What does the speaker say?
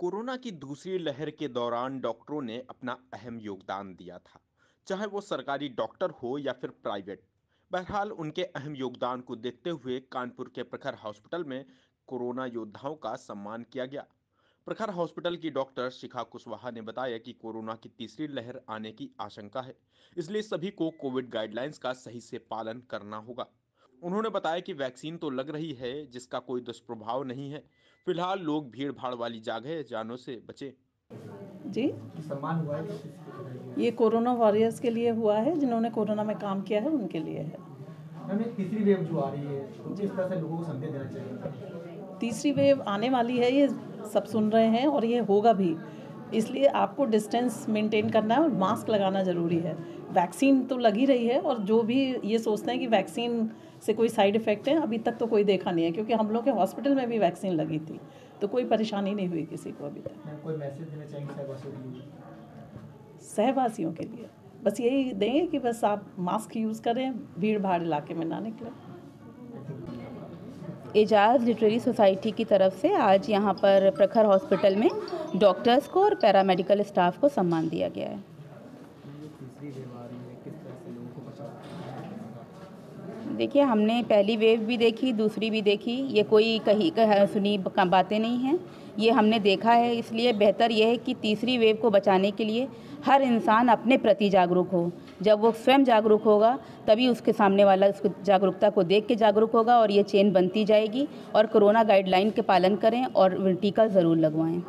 Corona की दूसरी लहर के दौरान डॉक्टरों ने अपना अहम योगदान दिया था, चाहे वो सरकारी डॉक्टर हो या फिर प्राइवेट। बहरहाल, उनके अहम योगदान को देखते हुए कानपुर के प्रखर हॉस्पिटल में कोरोना योद्धाओं का सम्मान किया गया। प्रखर हॉस्पिटल की डॉक्टर शिखा कुशवाहा ने बताया कि कोरोना की तीसरी लहर आने की आशंका है, इसलिए सभी को कोविड गाइडलाइंस का सही से पालन करना होगा। उन्होंने बताया कि वैक्सीन तो लग रही है जिसका कोई दुष्प्रभाव नहीं है। फ़िलहाल लोग भीड़ भाड़ वाली जगह जानों से बचे। जी। सम्मान हुआ है? ये कोरोना वॉरियर्स के लिए हुआ है जिन्होंने कोरोना में काम किया है उनके लिए है। तीसरी वेव जो आ रही है तो किस तरह से लोगों को संदेश देना चाहिए? तीसरी वेव आने वाली है ये सब सुन रहे हैं और ये होगा भी। इसलिए आपको डिस्टेंस मेंटेन करना है और मास्क लगाना ज़रूरी है। वैक्सीन तो लगी रही है और जो भी ये सोचते हैं कि वैक्सीन से कोई साइड इफ़ेक्ट है अभी तक तो कोई देखा नहीं है क्योंकि हम लोग के हॉस्पिटल में भी वैक्सीन लगी थी तो कोई परेशानी नहीं हुई किसी को अभी तक। कोई मैसेज देना चाहेंगे सहवासियों के लिए? सहवासियों के लिए। बस यही देंगे कि बस आप मास्क यूज़ करें भीड़ भाड़ इलाके में ना निकलें। एजाज लिटरेरी सोसाइटी की तरफ़ से आज यहाँ पर प्रखर हॉस्पिटल में डॉक्टर्स को और पैरामेडिकल स्टाफ को सम्मान दिया गया है। देखिए, हमने पहली वेव भी देखी, दूसरी भी देखी। ये कोई कहीं, कह, सुनी बातें नहीं हैं। ये हमने देखा है, इसलिए बेहतर यह है कि तीसरी वेव को बचाने के लिए हर इंसान अपने प्रति जागरूक हो। जब वो स्वयं जागरूक होगा, तभी उसके सामने वाला, उसको जागरूकता को देख के जागरूक होगा और ये चेन बनती जाएगी। और कोरोना गाइडलाइन के पालन करें और टीका ज़रूर लगवाएँ।